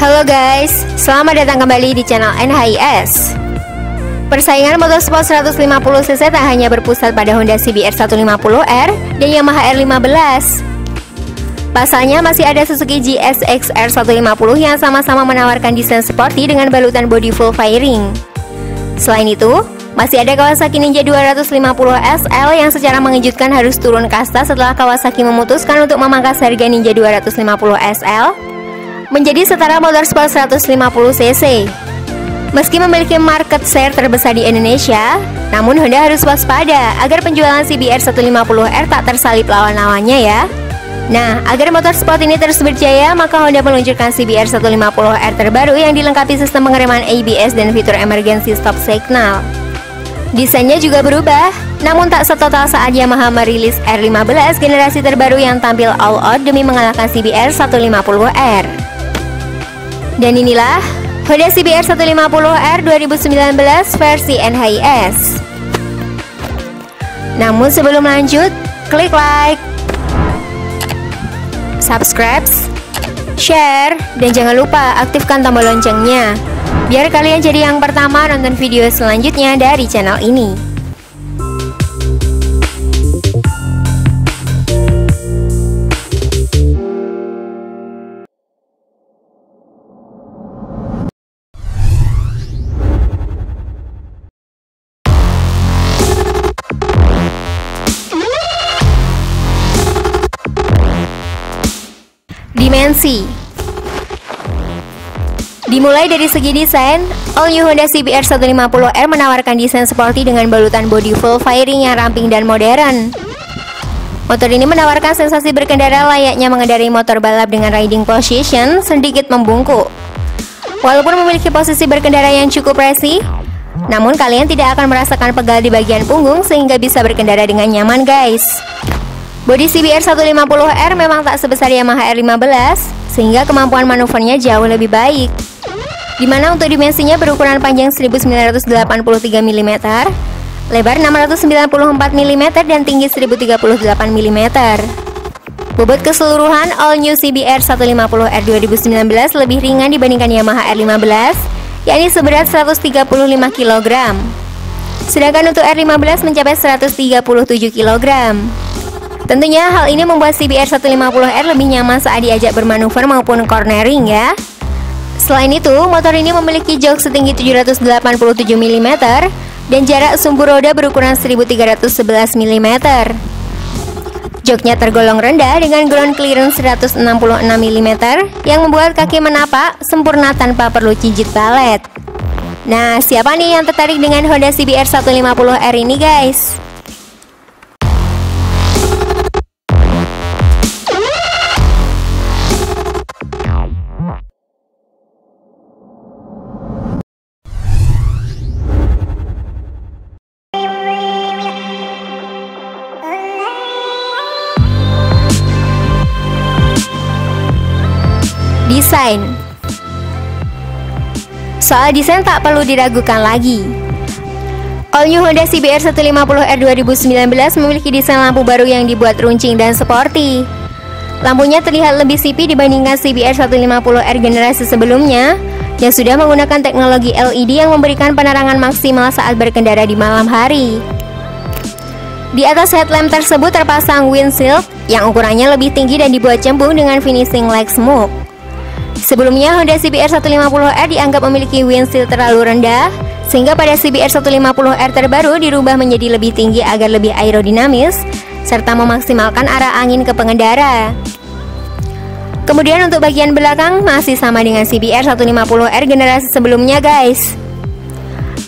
guys, selamat datang kembali di channel NHIS Persaingan motorsport 150cc tak hanya berpusat pada Honda CBR 150R dan Yamaha R15 Pasalnya masih ada Suzuki GSX-R 150 yang sama-sama menawarkan desain sporty dengan balutan body full fairing Selain itu, masih ada Kawasaki Ninja 250 SL yang secara mengejutkan harus turun kasta setelah Kawasaki memutuskan untuk memangkas harga Ninja 250 SL menjadi setara motor sport 150 cc. Meski memiliki market share terbesar di Indonesia, namun Honda harus waspada agar penjualan CBR 150R tak tersalip lawan-lawannya ya. Nah, agar motor sport ini terus berjaya, maka Honda meluncurkan CBR 150R terbaru yang dilengkapi sistem pengereman ABS dan fitur emergency stop signal. Desainnya juga berubah, namun tak setotal saat Yamaha merilis R15 generasi terbaru yang tampil all out demi mengalahkan CBR 150R. Dan inilah Honda CBR 150R 2019 versi NHIS. Namun sebelum lanjut, klik like, subscribe, share, dan jangan lupa aktifkan tombol loncengnya biar kalian jadi yang pertama nonton video selanjutnya dari channel ini. Dimensi. Dimulai dari segi desain, All New Honda CBR 150R menawarkan desain sporty dengan balutan body full fairing yang ramping dan modern. Motor ini menawarkan sensasi berkendara layaknya mengendarai motor balap dengan riding position sedikit membungkuk. Walaupun memiliki posisi berkendara yang cukup resi, namun kalian tidak akan merasakan pegal di bagian punggung sehingga bisa berkendara dengan nyaman guys. Bodi CBR 150R memang tak sebesar Yamaha R15, sehingga kemampuan manuvernya jauh lebih baik. Di mana untuk dimensinya berukuran panjang 1983 mm, lebar 694 mm dan tinggi 1038 mm. Bobot keseluruhan All New CBR 150R 2019 lebih ringan dibandingkan Yamaha R15, yakni seberat 135 kg. Sedangkan untuk R15 mencapai 137 kg. Tentunya hal ini membuat CBR 150R lebih nyaman saat diajak bermanuver maupun cornering ya. Selain itu, motor ini memiliki jok setinggi 787 mm dan jarak sumbu roda berukuran 1311 mm. Joknya tergolong rendah dengan ground clearance 166 mm yang membuat kaki menapak sempurna tanpa perlu cicit balet. Nah, siapa nih yang tertarik dengan Honda CBR 150R ini guys? Desain Soal desain tak perlu diragukan lagi All New Honda CBR 150R 2019 memiliki desain lampu baru yang dibuat runcing dan sporty Lampunya terlihat lebih sipit dibandingkan CBR 150R generasi sebelumnya yang sudah menggunakan teknologi LED yang memberikan penerangan maksimal saat berkendara di malam hari. Di atas headlamp tersebut terpasang windshield yang ukurannya lebih tinggi dan dibuat cembung dengan finishing like smoke. Sebelumnya Honda CBR 150R dianggap memiliki windshield terlalu rendah sehingga pada CBR 150R terbaru dirubah menjadi lebih tinggi agar lebih aerodinamis serta memaksimalkan arah angin ke pengendara. Kemudian untuk bagian belakang masih sama dengan CBR 150R generasi sebelumnya guys.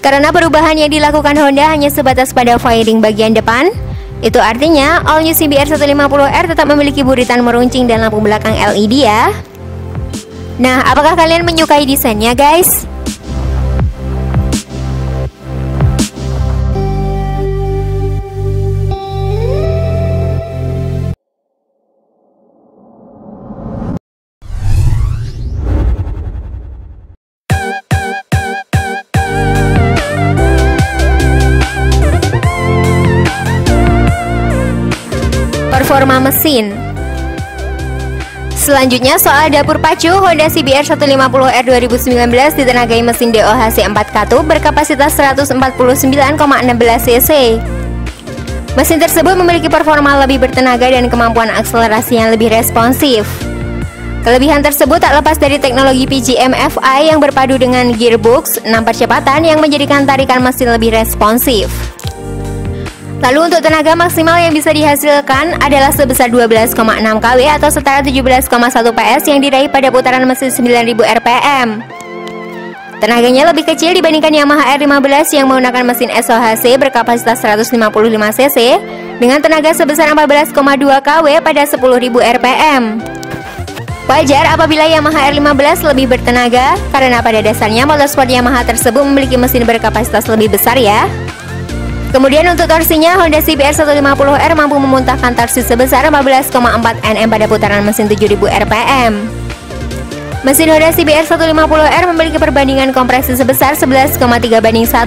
Karena perubahan yang dilakukan Honda hanya sebatas pada fairing bagian depan, itu artinya all new CBR 150R tetap memiliki buritan meruncing dan lampu belakang LED ya. Nah, apakah kalian menyukai desainnya, guys? Performa mesin Selanjutnya soal dapur pacu Honda CBR 150R 2019 ditenagai mesin DOHC 4 katup berkapasitas 149,16 cc. Mesin tersebut memiliki performa lebih bertenaga dan kemampuan akselerasi yang lebih responsif. Kelebihan tersebut tak lepas dari teknologi PGM FI yang berpadu dengan gearbox 6 percepatan yang menjadikan tarikan mesin lebih responsif. Lalu untuk tenaga maksimal yang bisa dihasilkan adalah sebesar 12,6 kW atau setara 17,1 PS yang diraih pada putaran mesin 9000 RPM. Tenaganya lebih kecil dibandingkan Yamaha R15 yang menggunakan mesin SOHC berkapasitas 155 cc dengan tenaga sebesar 14,2 kW pada 10.000 RPM. Wajar apabila Yamaha R15 lebih bertenaga karena pada dasarnya motorsport Yamaha tersebut memiliki mesin berkapasitas lebih besar ya. Kemudian untuk torsinya, Honda CBR 150R mampu memuntahkan torsi sebesar 15,4 Nm pada putaran mesin 7000 RPM. Mesin Honda CBR 150R memiliki perbandingan kompresi sebesar 11,3 banding 1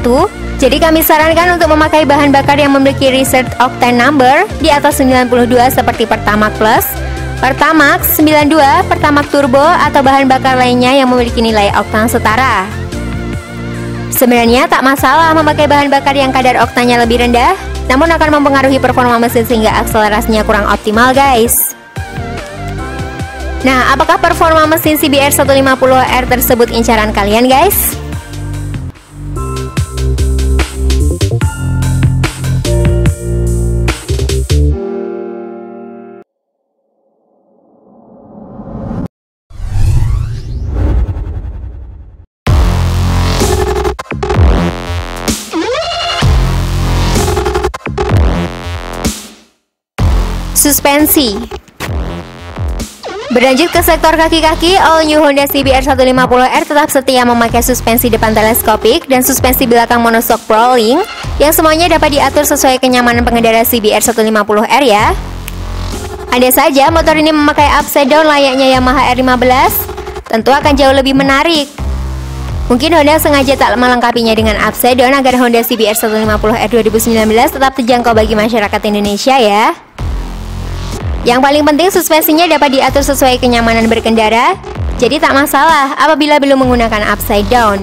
Jadi kami sarankan untuk memakai bahan bakar yang memiliki research octane number di atas 92 seperti Pertamax Plus Pertamax 92, Pertamax Turbo atau bahan bakar lainnya yang memiliki nilai oktan setara Sebenarnya tak masalah memakai bahan bakar yang kadar oktannya lebih rendah, namun akan mempengaruhi performa mesin sehingga akselerasinya kurang optimal guys. Nah, apakah performa mesin CBR 150R tersebut incaran kalian guys? Suspensi Berlanjut ke sektor kaki-kaki, all new Honda CBR 150R tetap setia memakai suspensi depan teleskopik dan suspensi belakang monoshock rolling yang semuanya dapat diatur sesuai kenyamanan pengendara CBR 150R ya. Ada saja motor ini memakai upside down layaknya Yamaha R15, tentu akan jauh lebih menarik. Mungkin Honda sengaja tak melengkapinya dengan upside down agar Honda CBR 150R 2019 tetap terjangkau bagi masyarakat Indonesia ya. Yang paling penting suspensinya dapat diatur sesuai kenyamanan berkendara, jadi tak masalah apabila belum menggunakan upside down.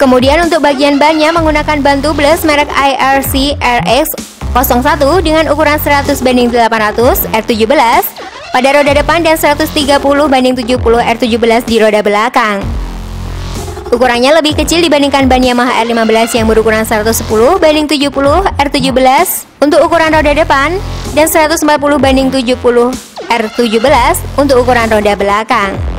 Kemudian untuk bagian bannya menggunakan ban tubeless merek IRC RX 01 dengan ukuran 100 banding 800 R17 pada roda depan dan 130 banding 70 R17 di roda belakang. Ukurannya lebih kecil dibandingkan ban Yamaha R15 yang berukuran 110 banding 70 R17 untuk ukuran roda depan dan 140 banding 70 R17 untuk ukuran roda belakang.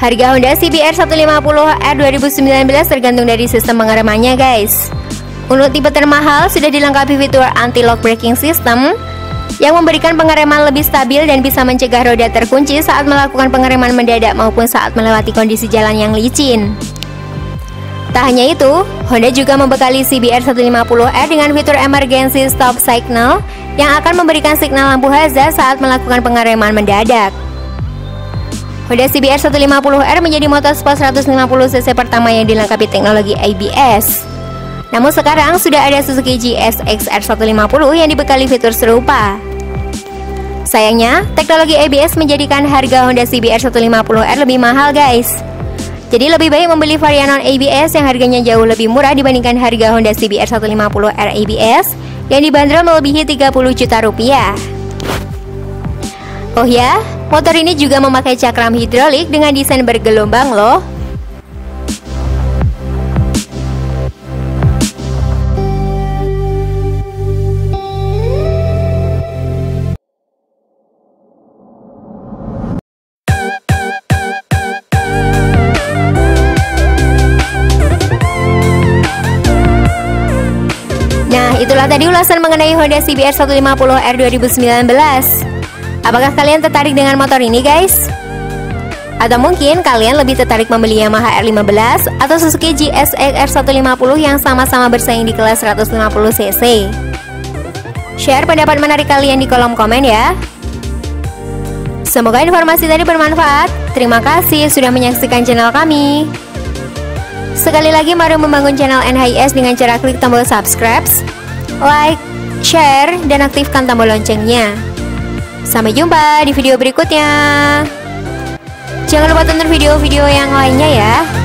Harga Honda CBR 150R 2019 tergantung dari sistem pengeremannya guys Untuk tipe termahal sudah dilengkapi fitur anti-lock braking system yang memberikan pengereman lebih stabil dan bisa mencegah roda terkunci saat melakukan pengereman mendadak maupun saat melewati kondisi jalan yang licin. Tak hanya itu, Honda juga membekali CBR 150R dengan fitur emergency stop signal yang akan memberikan signal lampu hazard saat melakukan pengereman mendadak. Honda CBR 150R menjadi motor sport 150cc pertama yang dilengkapi teknologi ABS. Namun sekarang sudah ada Suzuki GSX R150 yang dibekali fitur serupa. Sayangnya, teknologi ABS menjadikan harga Honda CBR 150R lebih mahal guys. Jadi lebih baik membeli varian non ABS yang harganya jauh lebih murah dibandingkan harga Honda CBR 150R ABS yang dibanderol melebihi 30 juta rupiah. Oh ya, motor ini juga memakai cakram hidrolik dengan desain bergelombang loh. Tadi ulasan mengenai Honda CBR 150R 2019. Apakah kalian tertarik dengan motor ini guys? Atau mungkin kalian lebih tertarik membeli Yamaha R15 atau Suzuki GSX R150 yang sama-sama bersaing di kelas 150cc. Share pendapat menarik kalian di kolom komen ya. Semoga informasi tadi bermanfaat. Terima kasih sudah menyaksikan channel kami. Sekali lagi mari membangun channel NHIS dengan cara klik tombol subscribe, like, share, dan aktifkan tombol loncengnya. Sampai jumpa di video berikutnya. Jangan lupa tonton video-video yang lainnya ya.